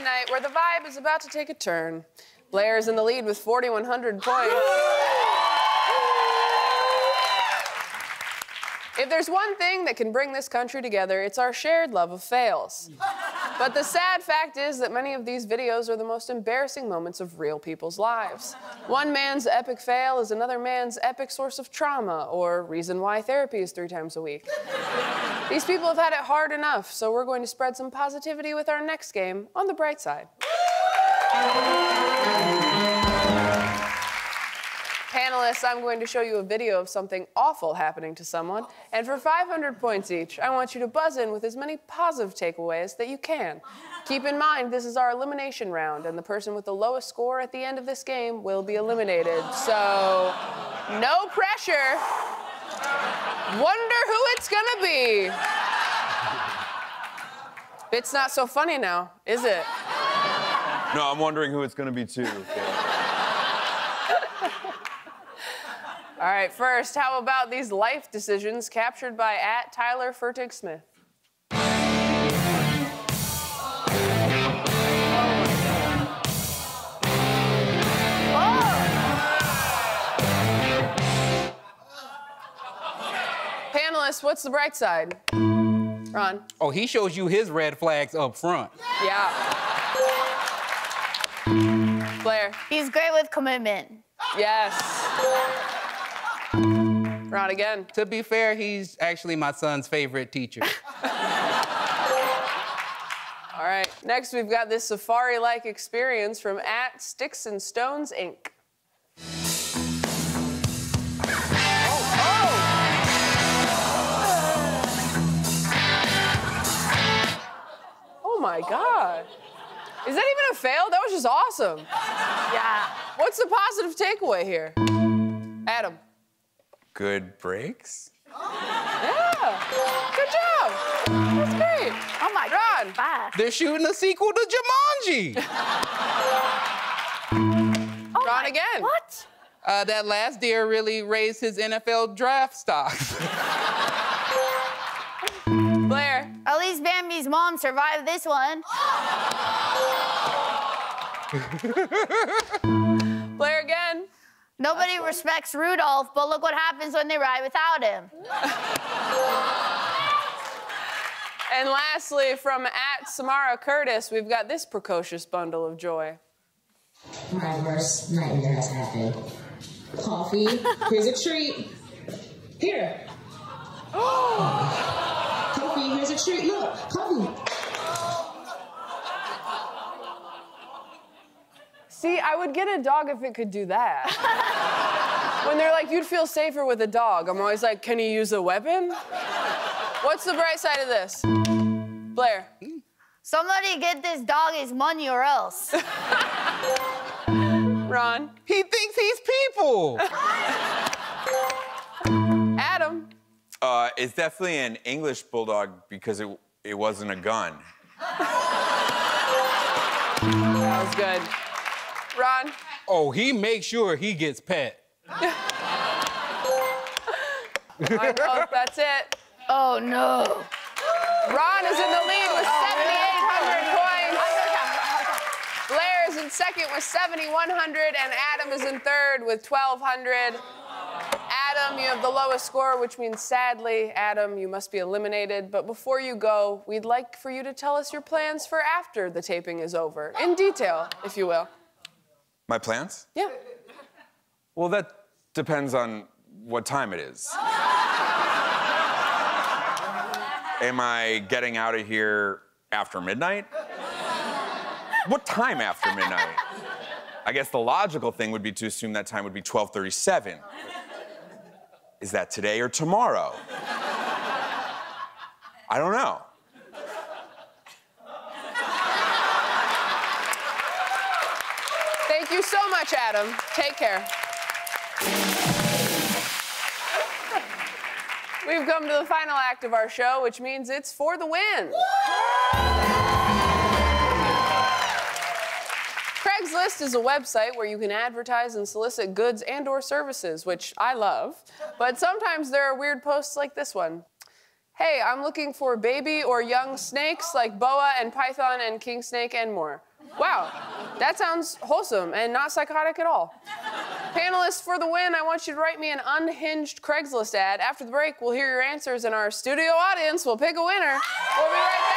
midnight where the vibe is about to take a turn. Blair is in the lead with 4,100 points. If there's one thing that can bring this country together, it's our shared love of fails. But the sad fact is that many of these videos are the most embarrassing moments of real people's lives. One man's epic fail is another man's epic source of trauma or reason why therapy is three times a week. These people have had it hard enough, so we're going to spread some positivity with our next game on the bright side. Panelists, I'm going to show you a video of something awful happening to someone, and for 500 points each, I want you to buzz in with as many positive takeaways that you can. Keep in mind, this is our elimination round, and the person with the lowest score at the end of this game will be eliminated. So, no pressure. Wonder who it's gonna be. It's not so funny now, is it? No, I'm wondering who it's gonna be too. All right, first, how about these life decisions captured by at Tyler Furtick Smith? Oh! Panelists, what's the bright side? Ron. Oh, he shows you his red flags up front. Yeah. Blair. He's great with commitment. Yes. Ron mm. again. To be fair, he's actually my son's favorite teacher. All right. Next, we've got this safari-like experience from at Sticks and Stones Inc. Oh, oh. oh my God. Is that even a fail? That was just awesome. Yeah. What's the positive takeaway here? Adam. Good breaks? Yeah. Good job. That's great. Oh my God. Fast. They're shooting a sequel to Jumanji. Oh Ron my- again. What? Uh, that last deer really raised his NFL draft stock. Blair. At least Bambi's mom survived this one. Blair again. Nobody respects Rudolph, but look what happens when they ride without him. And lastly, from at Samara Curtis, we've got this precocious bundle of joy. My worst nightmare has happened. Coffee, here's a treat. Here. coffee, here's a treat. Look, coffee. See, I would get a dog if it could do that. when they're like, you'd feel safer with a dog, I'm always like, can he use a weapon? What's the bright side of this? Blair. Somebody get this dog his money or else. Ron. he thinks he's people. Adam. Uh, it's definitely an English bulldog because it it wasn't a gun. That was good. Ron. Oh, he makes sure he gets pet. I know, that's it. Oh no. Ron is in the lead with 7,800 points. Blair is in second with 7,100, and Adam is in third with 1,200. Adam, you have the lowest score, which means sadly, Adam, you must be eliminated. But before you go, we'd like for you to tell us your plans for after the taping is over, in detail, if you will. My plans? Yeah. Well, that depends on what time it is. Am I getting out of here after midnight? What time after midnight? I guess the logical thing would be to assume that time would be 12:37. Is that today or tomorrow? I don't know. Thank you so much, Adam. Take care. We've come to the final act of our show, which means it's for the win. Craigslist is a website where you can advertise and solicit goods and or services, which I love. But sometimes there are weird posts like this one. Hey, I'm looking for baby or young snakes like boa and python and king snake and more. Wow, that sounds wholesome and not psychotic at all. Panelists for the win, I want you to write me an unhinged Craigslist ad. After the break, we'll hear your answers, and our studio audience will pick a winner. We'll be right back.